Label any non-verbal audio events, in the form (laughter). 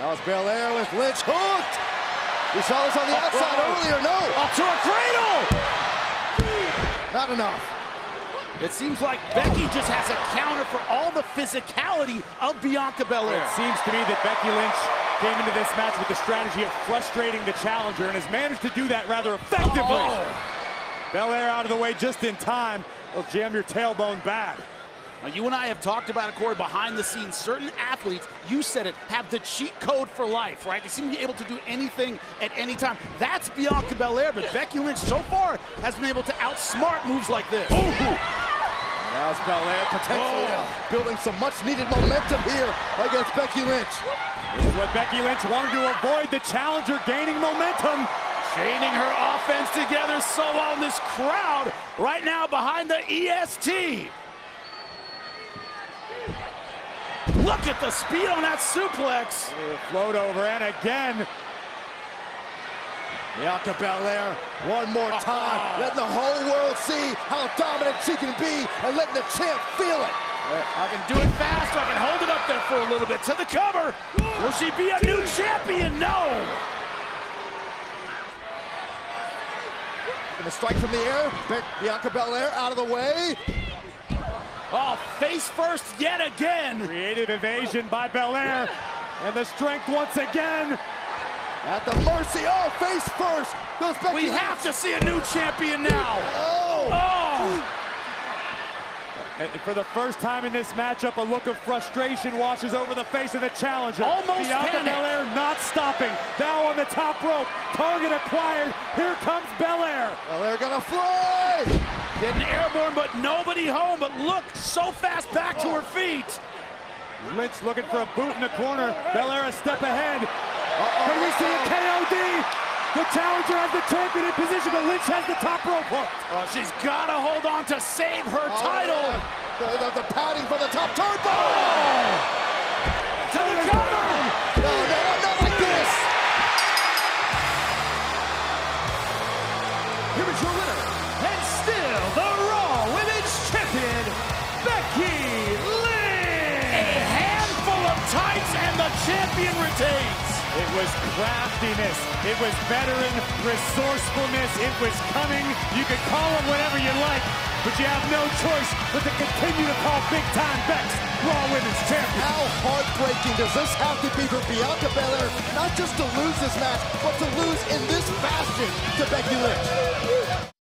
That was Belair with Lynch hooked. We saw this on the outside oh. earlier. No. Up to a cradle. Not enough. It seems like Becky just has a counter for all the physicality of Bianca Belair. It seems to me that Becky Lynch came into this match with the strategy of frustrating the challenger and has managed to do that rather effectively. Oh. Belair out of the way just in time. Will jam your tailbone bad. Now, you and I have talked about it, Corey, behind the scenes. Certain athletes, you said it, have the cheat code for life, right? They seem to be able to do anything at any time. That's Bianca Belair, but Becky Lynch so far has been able to outsmart moves like this. Ooh. Now's Belair potentially Oh. building some much-needed momentum here against Becky Lynch. This is what Becky Lynch wanted to avoid, the challenger gaining momentum. Chaining her offense together so well in this crowd right now behind the EST. Look at the speed on that suplex. Float over and again. Bianca Belair, one more (laughs) time, letting the whole world see how dominant she can be and letting the champ feel it. I can do it fast. I can hold it up there for a little bit. To the cover. Will she be a new champion? No. Gonna strike from the air. Bianca Belair out of the way. Oh, face first yet again. Creative evasion by Belair. And the strength once again. At the mercy. Oh, face first. Goes Becky We Lynch. have to see a new champion now. Oh. Oh. And for the first time in this matchup, a look of frustration washes over the face of the challenger. Almost Bianca panic. Belair not stopping. Now on the top rope. Target acquired. Here comes Belair. Belair gonna fly. Getting airborne, but nobody home. But look, so fast back to her feet. Lynch looking for a boot in the corner. Belair a step ahead. Uh-oh. Can we see a KOD? The challenger has the champion in position, but Lynch has the top rope hook. Oh, she's got to hold on to save her Oh, title. The, the, the padding for the top turnbuckle. To oh! Champion retains. It was craftiness. It was veteran resourcefulness. It was cunning. You can call it whatever you like, but you have no choice but to continue to call big time Bex Raw Women's Champion. How heartbreaking does this have to be for Bianca Belair, not just to lose this match, but to lose in this fashion to Becky Lynch?